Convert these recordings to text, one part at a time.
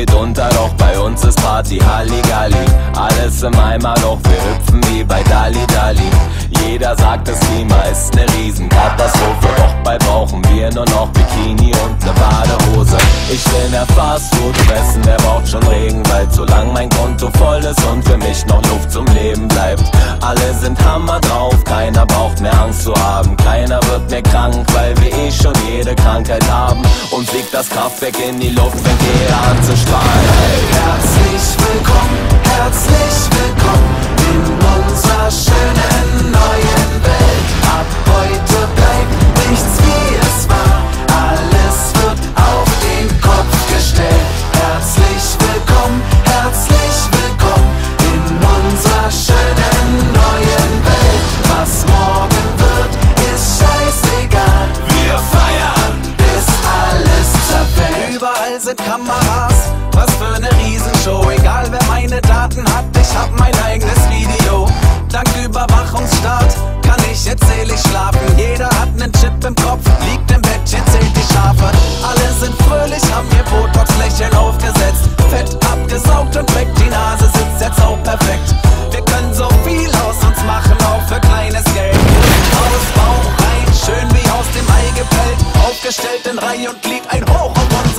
Geht unter, doch bei uns ist Party Halligalli. Alles im Eimer, doch wir hüpfen wie bei Dali Dali. Jeder sagt, das Klima ist ne Riesenkatastrophe, doch bald brauchen wir nur noch Bikini und ne Badehose. Ich will mehr Fastfood fressen, wer braucht Regenwald, solange mein Konto voll ist und für mich noch Luft zum Leben bleibt. Alle sind hammer drauf, keiner braucht mehr Angst zu haben, keiner wird mehr krank, weil wir eh schon jede Krankheit haben. Und fliegt das Kraftwerk in die Luft, fängt jeder an zu. Hey. Überall sind Kameras, was für eine Riesenshow. Egal wer meine Daten hat, ich hab mein eigenes Video. Dank Überwachungsstaat kann ich jetzt selig schlafen. Jeder hat nen Chip im Kopf, liegt im Bettchen, zählt die Schafe. Alle sind fröhlich, haben ihr Botox-Lächeln aufgesetzt. Fett abgesaugt und weg, die Nase sitzt jetzt auch perfekt. Wir können so viel aus uns machen, auch für kleines Geld. Aus, Bauch rein, schön wie aus dem Ei gepellt. Aufgestellt in Reihe und Glied, ein Hoch auf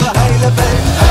unsere heile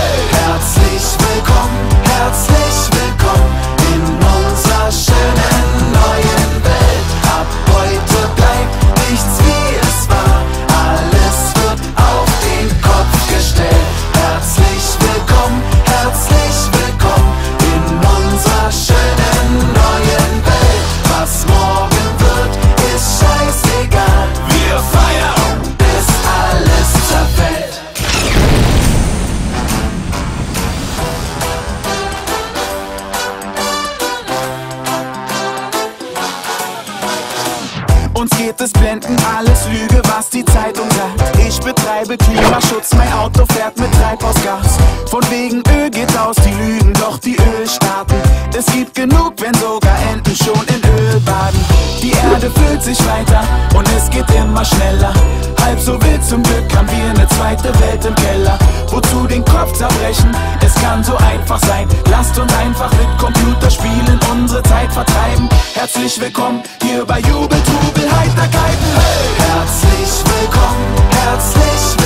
Uns geht es blenden, alles Lüge, was die Zeitung sagt. Ich betreibe Klimaschutz, mein Auto fährt mit Treibhausgas. Von wegen Öl geht aus, die lügen, doch die Ölstaaten. Es gibt genug, wenn sogar Enten schon in Öl baden. Die Erde füllt sich weiter und es geht immer schneller. Halb so wild zum Glück haben wir eine zweite Welt im Keller. Wozu den Kopf zerbrechen? kann so einfach sein. Lasst uns einfach mit Computerspielen unsere Zeit vertreiben. Herzlich willkommen hier bei Jubel, Trubel, Heiterkeiten. Hey! Herzlich willkommen, herzlich willkommen.